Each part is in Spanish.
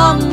lòng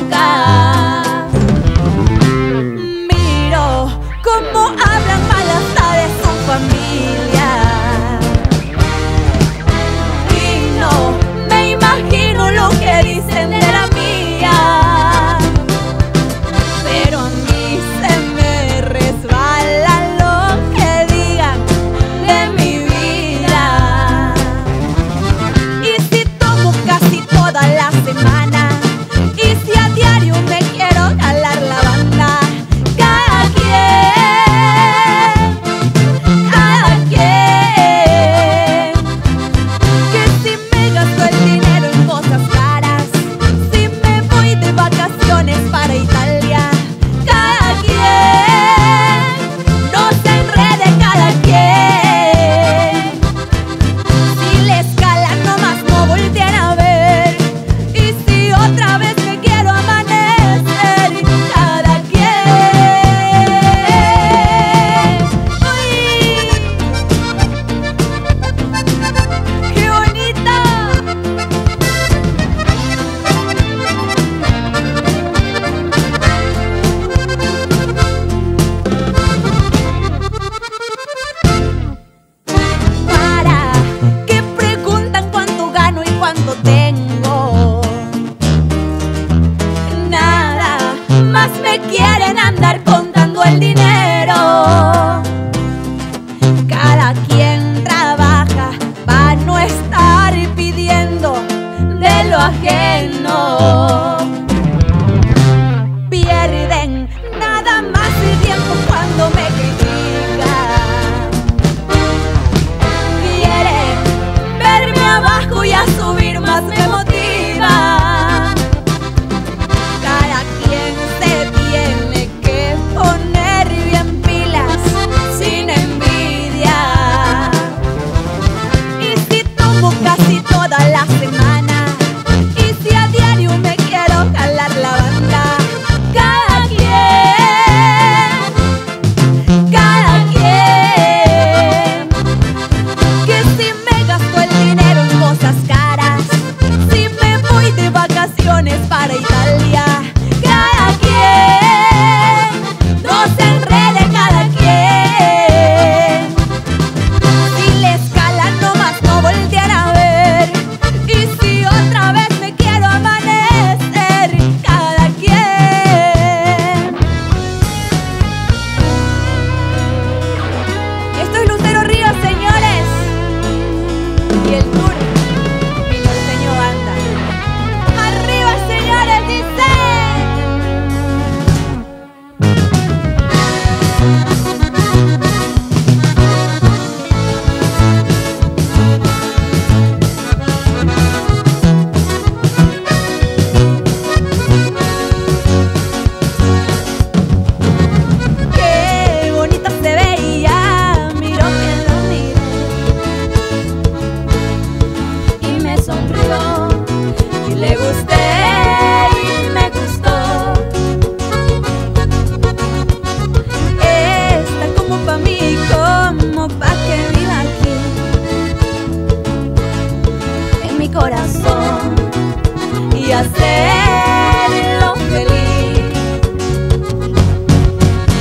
y hacerlo feliz.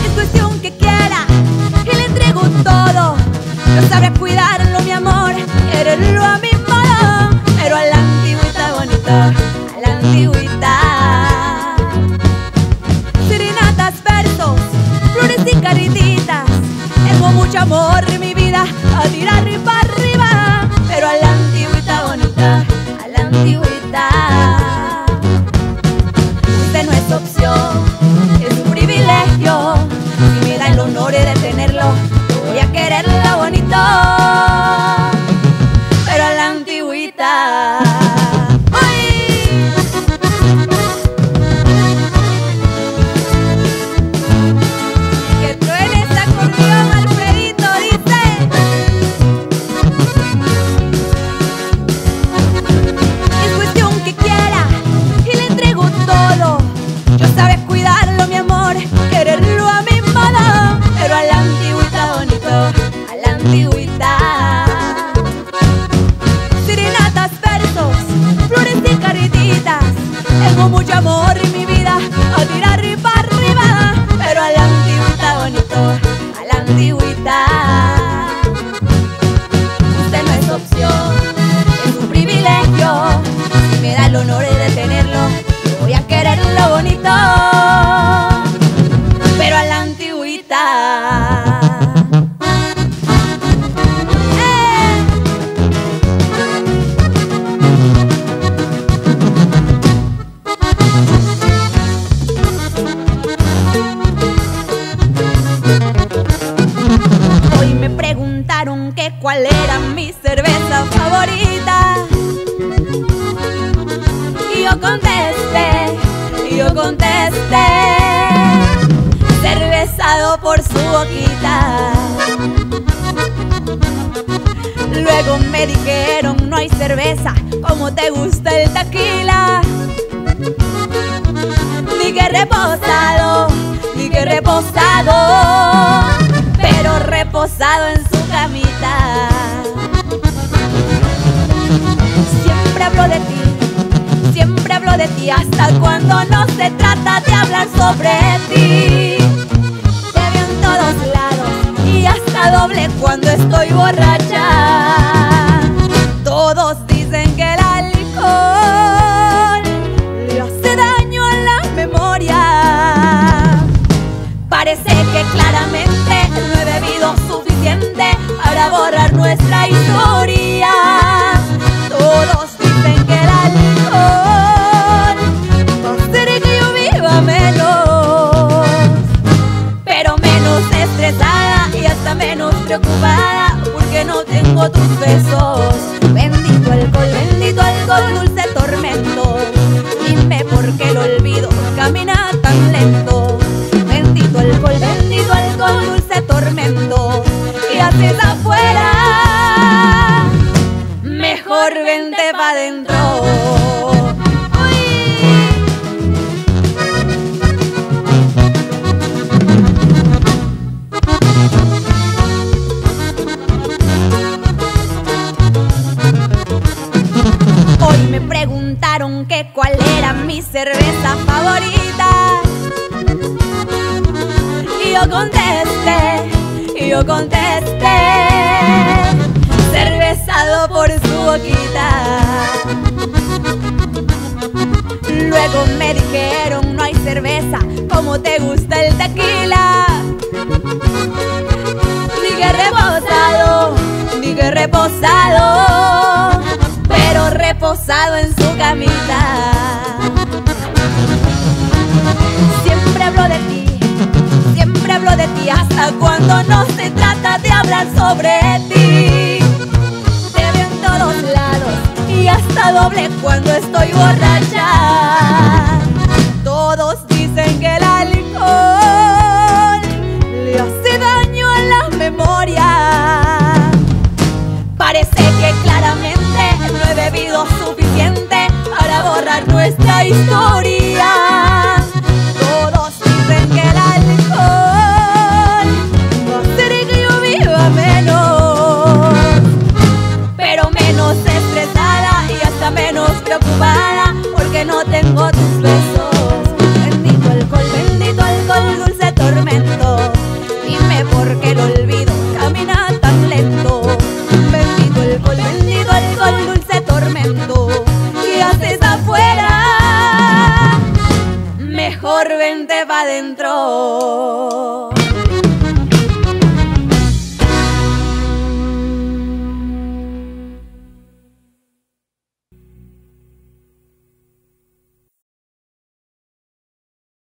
Es cuestión que quiera y le entrego todo. No sabré cuidarlo, mi amor, quererlo a mi modo, pero a la antigüita bonita, a la antigüita. Serenatas, versos, flores y carititas. Tengo mucho amor en mi vida a tirar y para quererlo preguntaron que cuál era mi cerveza favorita. Y yo contesté, yo contesté, cervezado por su boquita. Luego me dijeron, no hay cerveza, como te gusta el tequila. Dije reposado, dije reposado, pero reposado en Siempre hablo de ti, hasta cuando no se trata de hablar sobre ti. Te veo en todos lados y hasta doble cuando estoy borracha. Todos dicen que el alcohol le hace daño a la memoria. Parece que claramente no he bebido suficiente para borrar Luego me dijeron, no hay cerveza, como te gusta el tequila. Dije reposado, dije reposado, pero reposado en su camita. Siempre hablo de ti, siempre hablo de ti, hasta cuando no se trata de hablar sobre ti. Hasta doble cuando estoy borracha. Todos frente para adentro.